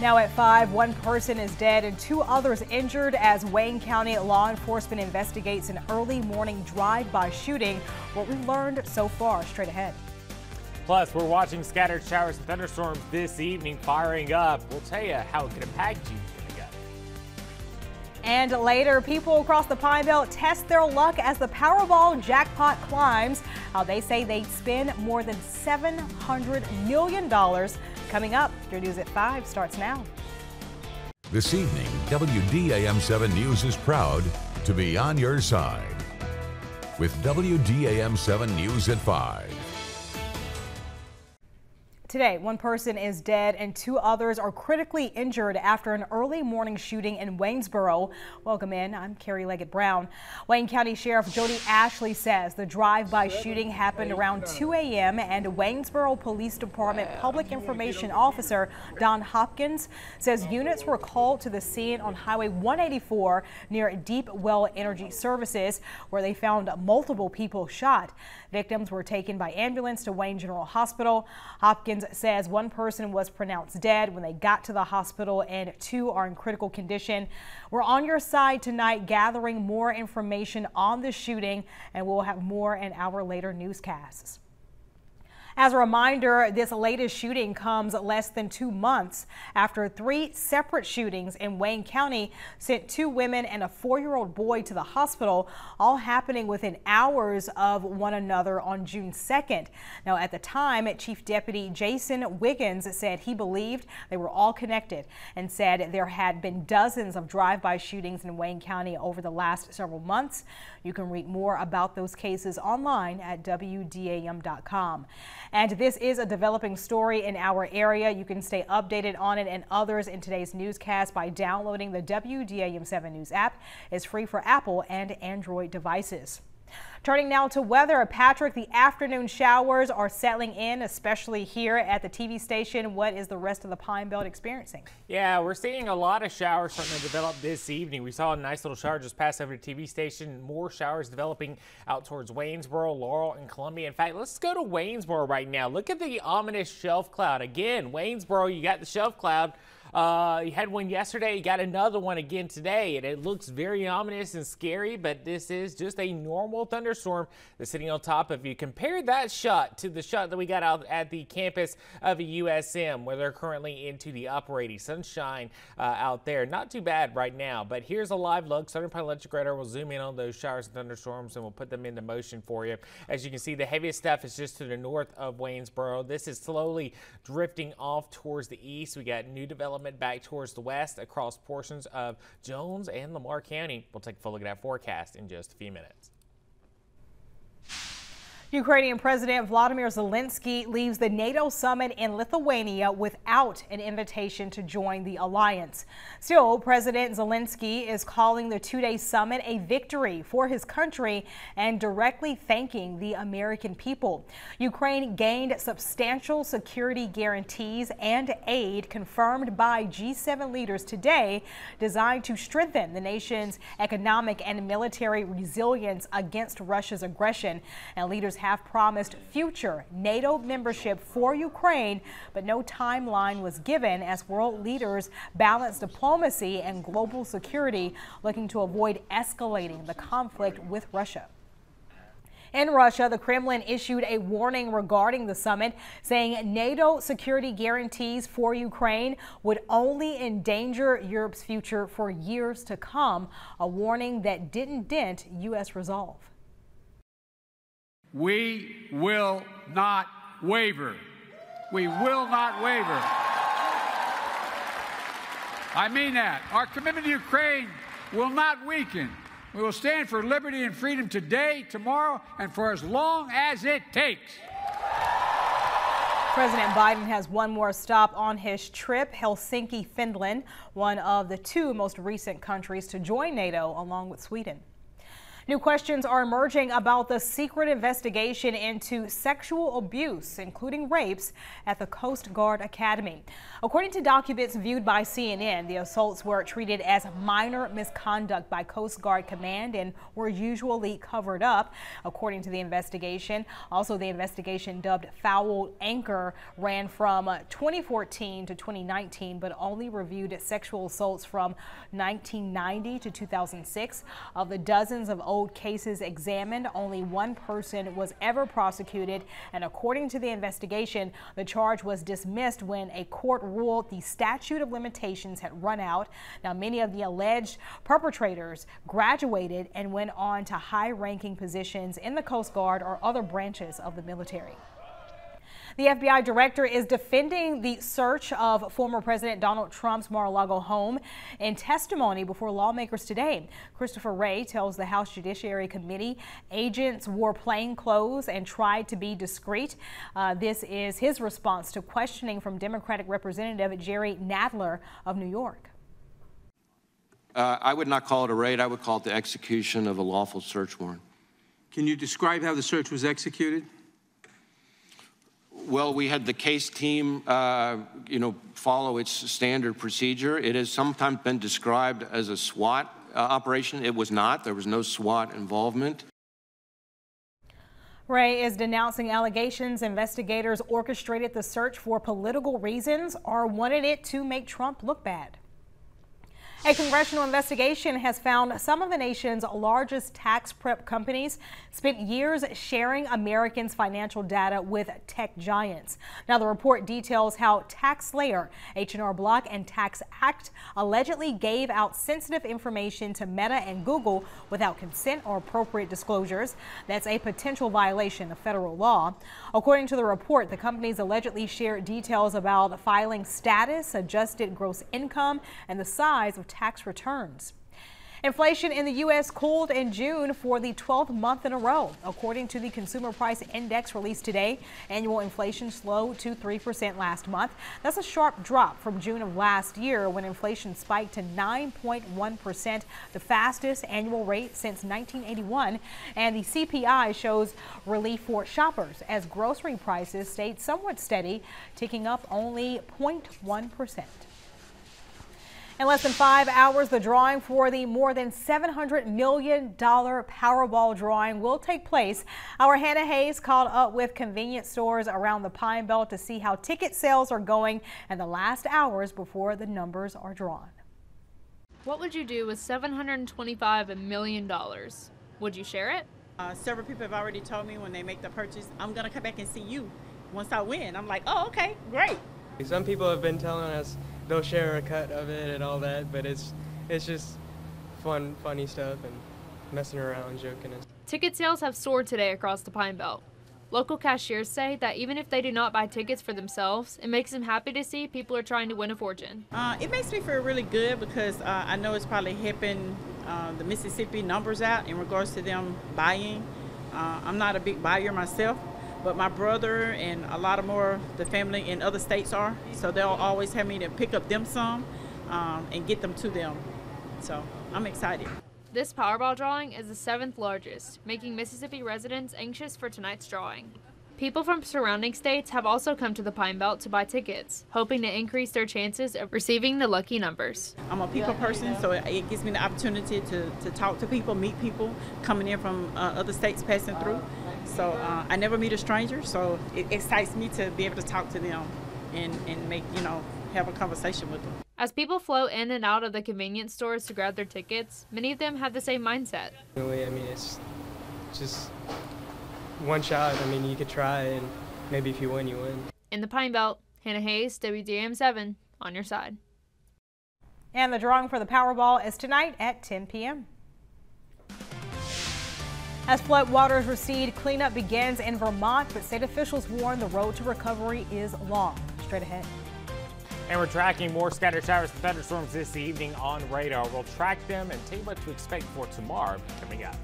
Now at 5, one person is dead and two others injured as Wayne County law enforcement investigates an early morning drive-by shooting. What we've learned so far, straight ahead. Plus, we're watching scattered showers and thunderstorms this evening firing up. We'll tell you how it can impact you. And later, people across the Pine Belt test their luck as the Powerball jackpot climbs. How they say they spend more than $700 million. Coming up, your news at 5 starts now. This evening, WDAM 7 News is proud to be on your side. With WDAM 7 News at 5. Today, one person is dead and two others are critically injured after an early morning shooting in Waynesboro. Welcome in. I'm Carrie Leggett Brown. Wayne County Sheriff Jody Ashley says the drive-by shooting happened around 2 a.m. and Waynesboro Police Department Public Information Officer Don Hopkins says units were called to the scene on Highway 184 near Deep Well Energy Services where they found multiple people shot. Victims were taken by ambulance to Wayne General Hospital. Hopkins says one person was pronounced dead when they got to the hospital and two are in critical condition. We're on your side tonight gathering more information on the shooting and we'll have more in our later newscasts. As a reminder, this latest shooting comes less than two months after three separate shootings in Wayne County sent two women and a four-year-old boy to the hospital, all happening within hours of one another on June 2nd. Now, at the time, Chief Deputy Jason Wiggins said he believed they were all connected and said there had been dozens of drive-by shootings in Wayne County over the last several months. You can read more about those cases online at WDAM.com. And this is a developing story in our area. You can stay updated on it and others in today's newscast by downloading the WDAM 7 News app. It's free for Apple and Android devices. Turning now to weather, Patrick, the afternoon showers are settling in, especially here at the TV station. What is the rest of the Pine Belt experiencing? Yeah, we're seeing a lot of showers starting to develop this evening. We saw a nice little shower just pass over to TV station. More showers developing out towards Waynesboro, Laurel, and Columbia. In fact, let's go to Waynesboro right now. Look at the ominous shelf cloud. Again, Waynesboro, you got the shelf cloud. Uh, you had one yesterday, you got another one again today, and it looks very ominous and scary, but this is just a normal thunderstorm that's sitting on top of you. Compare that shot to the shot that we got out at the campus of USM, where they're currently into the upper 80 sunshine uh, out there. Not too bad right now, but here's a live look. Southern Pine Electric Radar will zoom in on those showers and thunderstorms, and we'll put them into motion for you. As you can see, the heaviest stuff is just to the north of Waynesboro. This is slowly drifting off towards the east. We got new development back towards the west across portions of Jones and Lamar County. We'll take a full look at that forecast in just a few minutes. Ukrainian President Vladimir Zelensky leaves the NATO summit in Lithuania without an invitation to join the alliance. Still, President Zelensky is calling the two-day summit a victory for his country and directly thanking the American people. Ukraine gained substantial security guarantees and aid confirmed by G7 leaders today designed to strengthen the nation's economic and military resilience against Russia's aggression. And leaders have promised future NATO membership for Ukraine, but no timeline was given as world leaders balance diplomacy and global security, looking to avoid escalating the conflict with Russia. In Russia, the Kremlin issued a warning regarding the summit, saying NATO security guarantees for Ukraine would only endanger Europe's future for years to come, a warning that didn't dent U.S. resolve. We will not waver. We will not waver. I mean that. Our commitment to Ukraine will not weaken. We will stand for liberty and freedom today, tomorrow, and for as long as it takes. President Biden has one more stop on his trip, Helsinki, Finland, one of the two most recent countries to join NATO along with Sweden. New questions are emerging about the secret investigation into sexual abuse, including rapes, at the Coast Guard Academy. According to documents viewed by CNN, the assaults were treated as minor misconduct by Coast Guard Command and were usually covered up. According to the investigation, also the investigation dubbed Fouled Anchor ran from uh, 2014 to 2019, but only reviewed sexual assaults from 1990 to 2006. Of the dozens of old cases examined, only one person was ever prosecuted, and according to the investigation, the charge was dismissed when a court ruled the statute of limitations had run out. Now, many of the alleged perpetrators graduated and went on to high ranking positions in the Coast Guard or other branches of the military. The FBI director is defending the search of former President Donald Trump's Mar-a-Lago home in testimony before lawmakers today. Christopher Wray tells the House Judiciary Committee agents wore plain clothes and tried to be discreet. Uh, this is his response to questioning from Democratic Representative Jerry Nadler of New York. Uh, I would not call it a raid. I would call it the execution of a lawful search warrant. Can you describe how the search was executed? Well, we had the case team, uh, you know, follow its standard procedure. It has sometimes been described as a SWAT uh, operation. It was not. There was no SWAT involvement. Wray is denouncing allegations investigators orchestrated the search for political reasons or wanted it to make Trump look bad. A congressional investigation has found some of the nation's largest tax prep companies spent years sharing Americans' financial data with tech giants. Now, the report details how TaxSlayer, H&R Block, and TaxAct allegedly gave out sensitive information to Meta and Google without consent or appropriate disclosures. That's a potential violation of federal law. According to the report, the companies allegedly shared details about filing status, adjusted gross income, and the size of tax returns. Inflation in the U.S. cooled in June for the 12th month in a row. According to the Consumer Price Index released today, annual inflation slowed to 3% last month. That's a sharp drop from June of last year when inflation spiked to 9.1%, the fastest annual rate since 1981. And the CPI shows relief for shoppers as grocery prices stayed somewhat steady, ticking up only 0.1%. In less than five hours, the drawing for the more than $700 million Powerball drawing will take place. Our Hannah Hayes called up with convenience stores around the Pine Belt to see how ticket sales are going in the last hours before the numbers are drawn. What would you do with $725 million? Would you share it? Uh, several people have already told me when they make the purchase, I'm going to come back and see you once I win. I'm like, oh, okay, great. Some people have been telling us they'll share a cut of it and all that, but it's it's just fun, funny stuff and messing around, joking. Ticket sales have soared today across the Pine Belt. Local cashiers say that even if they do not buy tickets for themselves, it makes them happy to see people are trying to win a fortune. Uh, it makes me feel really good because uh, I know it's probably helping uh, the Mississippi numbers out in regards to them buying. Uh, I'm not a big buyer myself, but my brother and a lot of more the family in other states are. So they'll always have me to pick up them some um, and get them to them. So I'm excited. This Powerball drawing is the seventh largest, making Mississippi residents anxious for tonight's drawing. People from surrounding states have also come to the Pine Belt to buy tickets, hoping to increase their chances of receiving the lucky numbers. I'm a people person, so it gives me the opportunity to, to talk to people, meet people coming in from uh, other states passing through. So uh, I never meet a stranger, so it excites me to be able to talk to them and, and make, you know, have a conversation with them. As people flow in and out of the convenience stores to grab their tickets, many of them have the same mindset. I mean, it's just one shot. I mean, you could try, and maybe if you win, you win. In the Pine Belt, Hannah Hayes, WDAM7, on your side. And the drawing for the Powerball is tonight at 10 p.m. As flood waters recede, cleanup begins in Vermont, but state officials warn the road to recovery is long. Straight ahead. And we're tracking more scattered showers and thunderstorms this evening on radar. We'll track them and tell you what to expect for tomorrow coming up.